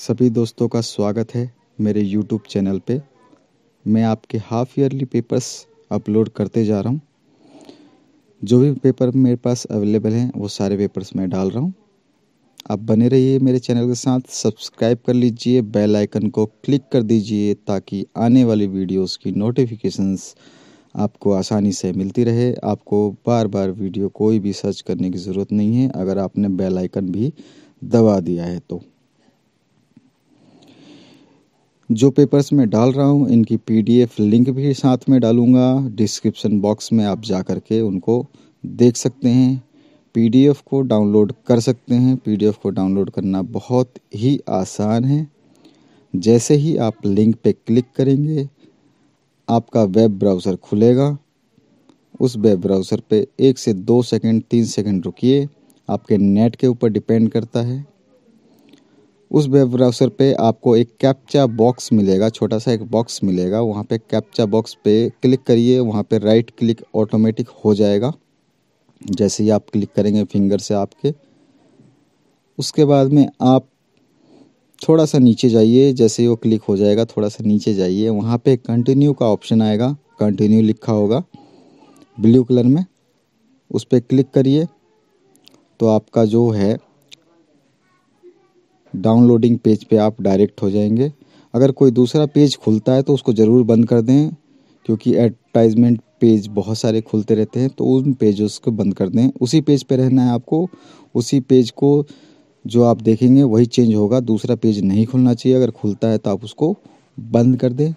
सभी दोस्तों का स्वागत है मेरे यूट्यूब चैनल पे। मैं आपके हाफ़ ईयरली पेपर्स अपलोड करते जा रहा हूँ। जो भी पेपर मेरे पास अवेलेबल हैं, वो सारे पेपर्स मैं डाल रहा हूँ। आप बने रहिए मेरे चैनल के साथ सब्सक्राइब कर लीजिए बेल आइकन को क्लिक कर दीजिए, ताकि आने वाली वीडियोस की नोटिफिकेशंस आपको आसानी से मिलती रहे। आपको बार बार वीडियो कोई भी सर्च करने की ज़रूरत नहीं है। अगर आपने बेल आइकन भी दबा दिया है तो जो पेपर्स मैं डाल रहा हूँ, इनकी पीडीएफ लिंक भी साथ में डालूँगा। डिस्क्रिप्शन बॉक्स में आप जा कर के उनको देख सकते हैं। पीडीएफ को डाउनलोड कर सकते हैं। पीडीएफ को डाउनलोड करना बहुत ही आसान है। जैसे ही आप लिंक पे क्लिक करेंगे, आपका वेब ब्राउज़र खुलेगा। उस वेब ब्राउज़र पे एक से दो सेकंड, तीन सेकंड रुकिए। आपके नेट के ऊपर डिपेंड करता है। उस वेब ब्राउज़र पे आपको एक कैप्चा बॉक्स मिलेगा, छोटा सा एक बॉक्स मिलेगा, वहाँ पे कैप्चा बॉक्स पे क्लिक करिए, वहाँ पे राइट क्लिक ऑटोमेटिक हो जाएगा। जैसे ही आप क्लिक करेंगे फिंगर से आपके, उसके बाद में आप थोड़ा सा नीचे जाइए, जैसे वो क्लिक हो जाएगा, थोड़ा सा नीचे जाइए, वहाँ पे कंटिन्यू का ऑप्शन आएगा, कंटिन्यू लिखा होगा, ब्लू कलर में, उस पर क्लिक करिए तो आपका जो है डाउनलोडिंग पेज पे आप डायरेक्ट हो जाएँगे। अगर कोई दूसरा पेज खुलता है तो उसको ज़रूर बंद कर दें, क्योंकि एडवर्टाइजमेंट पेज बहुत सारे खुलते रहते हैं तो उन पेजों को बंद कर दें। उसी पेज पे रहना है आपको। उसी पेज को जो आप देखेंगे वही चेंज होगा। दूसरा पेज नहीं खुलना चाहिए। अगर खुलता है तो आप उसको बंद कर दें।